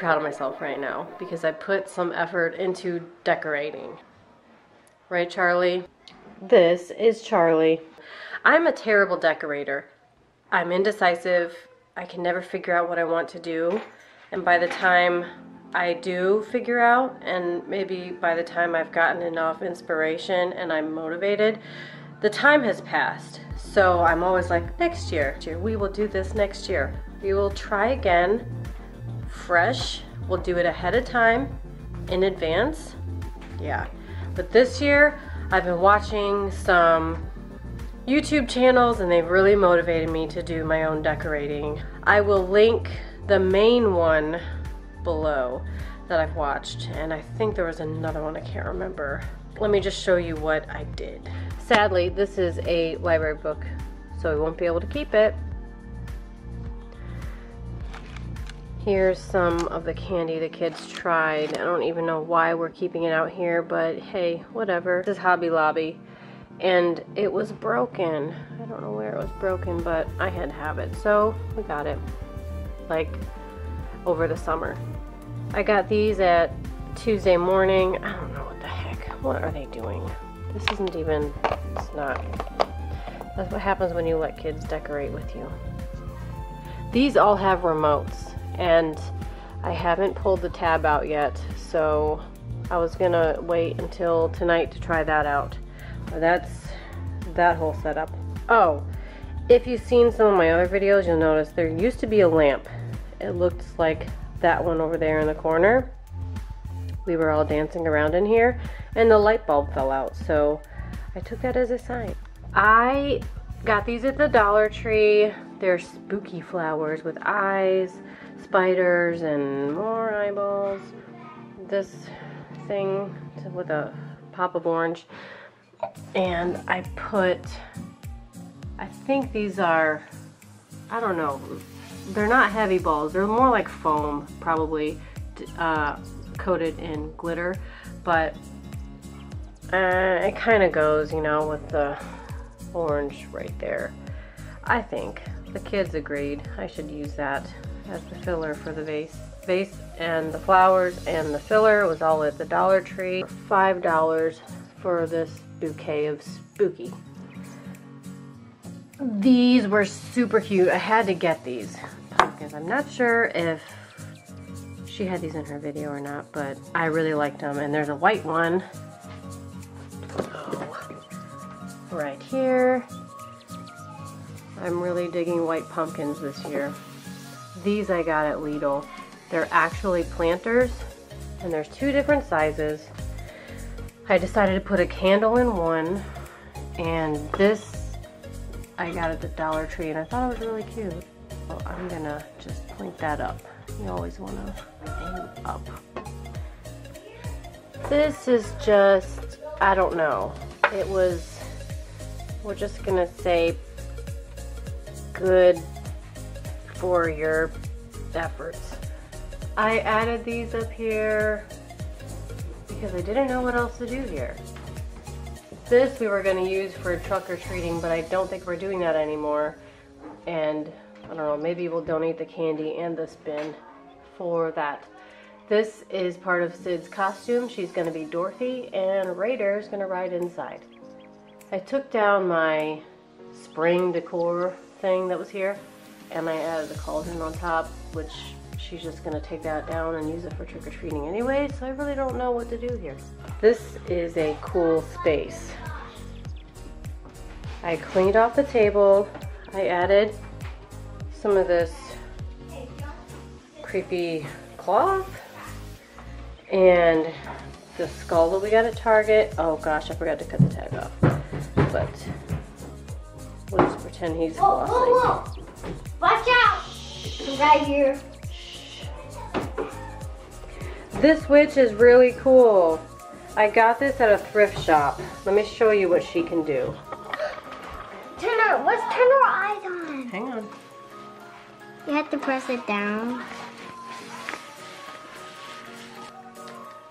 proud of myself right now because I put some effort into decorating. Right, Charlie? This is Charlie. I'm a terrible decorator. I'm indecisive. I can never figure out what I want to do. And by the time I do figure out, and maybe by the time I've gotten enough inspiration and I'm motivated, the time has passed. So I'm always like, next year, we will do this next year. We will try again, fresh. We'll do it ahead of time, in advance. Yeah. But this year, I've been watching some YouTube channels and they've really motivated me to do my own decorating. I will link the main one below that I've watched and I think there was another one I can't remember. Let me just show you what I did. Sadly, this is a library book so we won't be able to keep it. Here's some of the candy the kids tried. I don't even know why we're keeping it out here, but hey, whatever. This is Hobby Lobby, and it was broken. I don't know where it was broken, but I had to have it, so we got it, like, over the summer. I got these at Tuesday morning. I don't know what the heck. What are they doing? This isn't even, it's not. That's what happens when you let kids decorate with you. These all have remotes and I haven't pulled the tab out yet so I was gonna wait until tonight to try that out. That's that whole setup. Oh if you've seen some of my other videos you'll notice there used to be a lamp. It looked like that one over there in the corner. We were all dancing around in here and the light bulb fell out so I took that as a sign. I got these at the Dollar Tree. They're spooky flowers with eyes spiders and more eyeballs. This thing with a pop of orange. And I put, I think these are, I don't know, they're not heavy balls. They're more like foam, probably, uh, coated in glitter. But uh, it kind of goes, you know, with the orange right there. I think. The kids agreed I should use that as the filler for the vase. Vase and the flowers and the filler was all at the Dollar Tree. Five dollars for this bouquet of spooky. These were super cute. I had to get these pumpkins. I'm not sure if she had these in her video or not, but I really liked them. And there's a white one. Right here. I'm really digging white pumpkins this year. These I got at Lidl. They're actually planters and there's two different sizes. I decided to put a candle in one and this I got at the Dollar Tree and I thought it was really cute. So I'm gonna just point that up. You always wanna aim up. This is just, I don't know. It was, we're just gonna say good for your efforts. I added these up here because I didn't know what else to do here. This we were going to use for truck or treating, but I don't think we're doing that anymore. And I don't know, maybe we'll donate the candy and this bin for that. This is part of Sid's costume. She's going to be Dorothy, and Raider's going to ride inside. I took down my spring decor thing that was here and I added the cauldron on top, which she's just gonna take that down and use it for trick-or-treating anyway, so I really don't know what to do here. This is a cool space. I cleaned off the table, I added some of this creepy cloth, and the skull that we got at Target. Oh gosh, I forgot to cut the tag off. But we'll just pretend he's. Whoa, whoa, whoa. Watch out! Right here. This witch is really cool. I got this at a thrift shop. Let me show you what she can do. Turn her, let's turn her eyes on. Hang on. You have to press it down.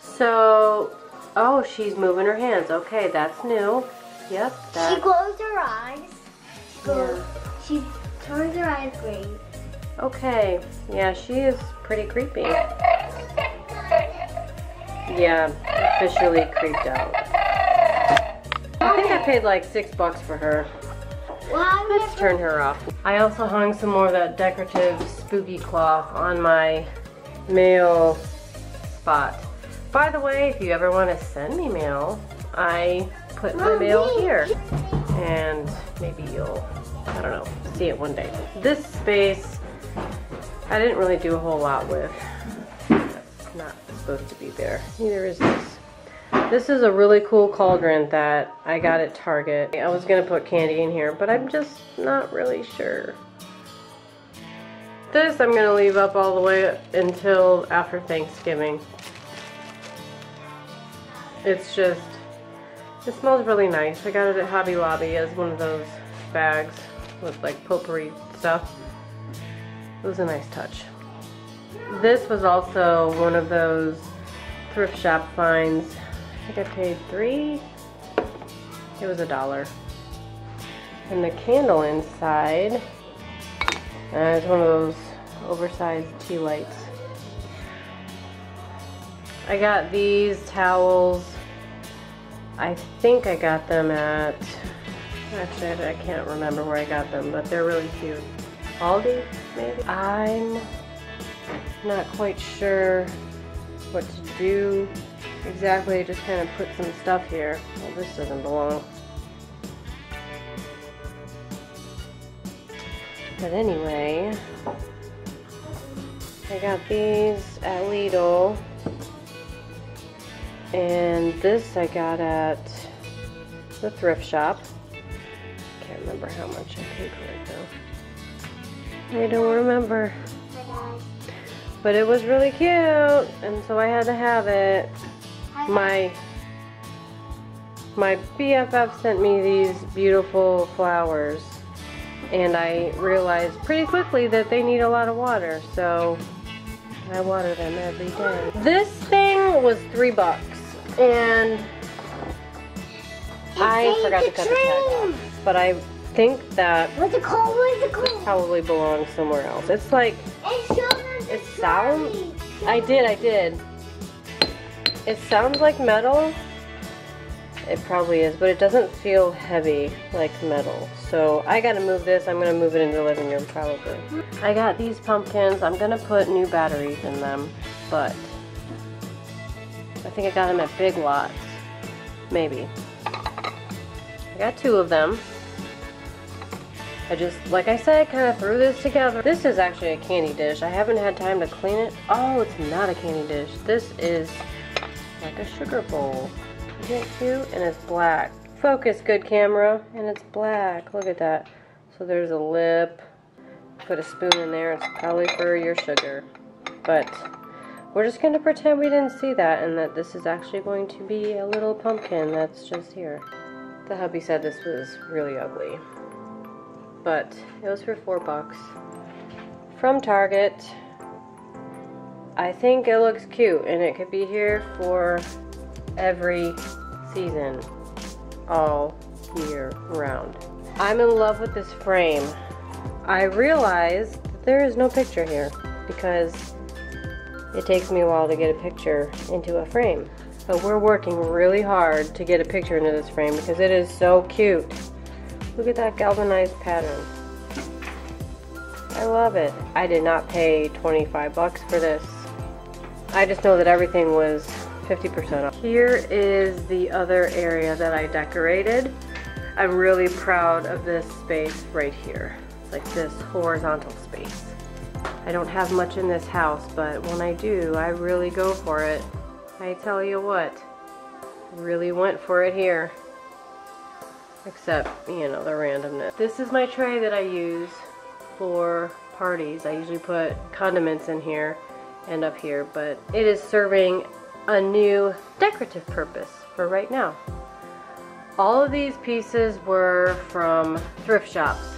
So, oh, she's moving her hands. Okay, that's new. Yep. That. She closed her eyes. Yeah. She turns her eyes green. Okay, yeah, she is pretty creepy. Yeah, officially creeped out. I think I paid like six bucks for her. Let's turn her off. I also hung some more of that decorative spooky cloth on my mail spot. By the way, if you ever want to send me mail, I put my mail here. And maybe you'll, I don't know, see it one day. This space, I didn't really do a whole lot with. That's not supposed to be there. Neither is this. This is a really cool cauldron that I got at Target. I was gonna put candy in here, but I'm just not really sure. This I'm gonna leave up all the way until after Thanksgiving. It's just, it smells really nice. I got it at Hobby Lobby as one of those bags with like potpourri stuff. It was a nice touch. This was also one of those thrift shop finds. I think I paid three. It was a dollar. And the candle inside uh, is one of those oversized tea lights. I got these towels. I think I got them at, actually I can't remember where I got them, but they're really cute. Aldi, maybe? I'm not quite sure what to do exactly. I Just kind of put some stuff here. Well, this doesn't belong. But anyway, I got these at Lidl. And this I got at the thrift shop. Can't remember how much I paid for it though. I don't remember. But it was really cute, and so I had to have it. My my BFF sent me these beautiful flowers, and I realized pretty quickly that they need a lot of water, so I water them every day. This thing was three bucks, and I forgot to cut the tag off, but I think that What's it called? What's it called? probably belongs somewhere else. It's like It showed us it the sounds. I did, I did. It sounds like metal. It probably is, but it doesn't feel heavy like metal. So I gotta move this. I'm gonna move it into the living room probably. I got these pumpkins. I'm gonna put new batteries in them, but I think I got them at Big Lots. Maybe. I got two of them. I just, like I said, kind of threw this together. This is actually a candy dish. I haven't had time to clean it. Oh, it's not a candy dish. This is like a sugar bowl. Isn't it cute? And it's black. Focus, good camera. And it's black. Look at that. So there's a lip. Put a spoon in there. It's probably for your sugar. But we're just going to pretend we didn't see that and that this is actually going to be a little pumpkin that's just here. The hubby said this was really ugly but it was for four bucks from Target. I think it looks cute and it could be here for every season, all year round. I'm in love with this frame. I realized that there is no picture here because it takes me a while to get a picture into a frame. But we're working really hard to get a picture into this frame because it is so cute. Look at that galvanized pattern. I love it. I did not pay 25 bucks for this. I just know that everything was 50% off. Here is the other area that I decorated. I'm really proud of this space right here. Like this horizontal space. I don't have much in this house, but when I do, I really go for it. I tell you what, really went for it here except, you know, the randomness. This is my tray that I use for parties. I usually put condiments in here and up here, but it is serving a new decorative purpose for right now. All of these pieces were from thrift shops.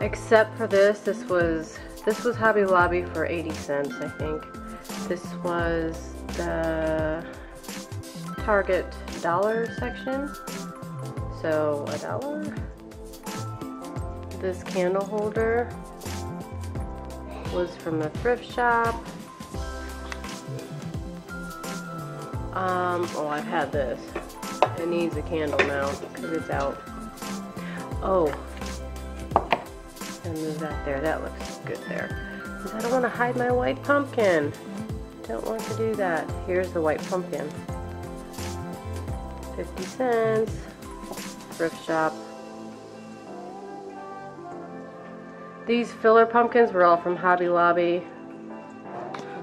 Except for this, this was this was Hobby Lobby for 80 cents, I think. This was the Target dollar section. So a dollar. This candle holder was from a thrift shop. Um, oh, I've had this. It needs a candle now because it's out. Oh, and move that there. That looks good there. I don't want to hide my white pumpkin. Don't want to do that. Here's the white pumpkin. 50 cents. Thrift shop. These filler pumpkins were all from Hobby Lobby.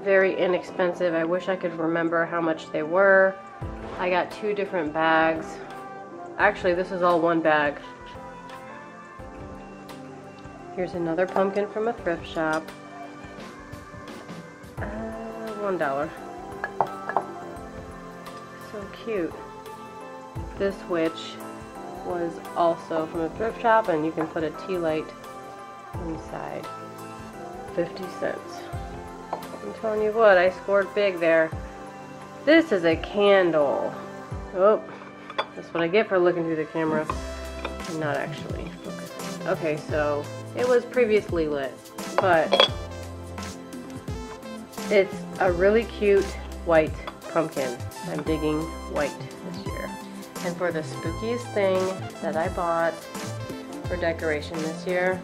Very inexpensive. I wish I could remember how much they were. I got two different bags. Actually, this is all one bag. Here's another pumpkin from a thrift shop. Uh, one dollar. So cute. This witch was also from a thrift shop and you can put a tea light inside. 50 cents. I'm telling you what, I scored big there. This is a candle. Oh, that's what I get for looking through the camera and not actually focusing. Okay, so it was previously lit, but it's a really cute white pumpkin. I'm digging white year. And for the spookiest thing that I bought for decoration this year,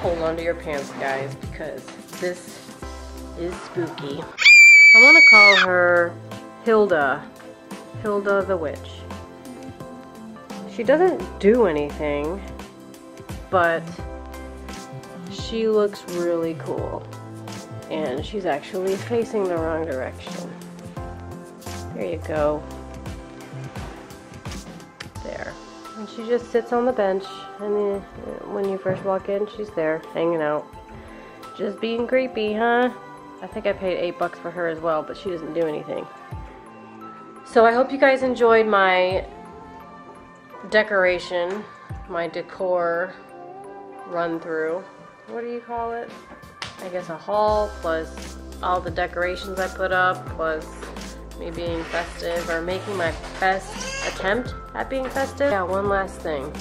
hold on to your pants, guys, because this is spooky. I want to call her Hilda. Hilda the Witch. She doesn't do anything, but she looks really cool. And she's actually facing the wrong direction. There you go. And she just sits on the bench, and then when you first walk in, she's there, hanging out. Just being creepy, huh? I think I paid 8 bucks for her as well, but she doesn't do anything. So I hope you guys enjoyed my decoration, my decor run through. What do you call it? I guess a haul plus all the decorations I put up plus me being festive or making my best attempt at being festive. Yeah, one last thing.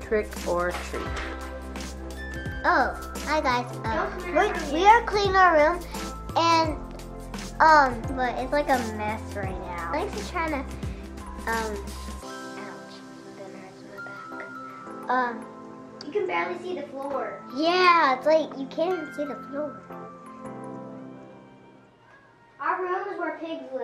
Trick or treat. Oh, hi guys. Um, we're, we are cleaning our room, and um, but it's like a mess right now. Alex is trying to um, ouch, that hurts my back. Um, You can barely see the floor. yeah, it's like you can't even see the floor. Pigs.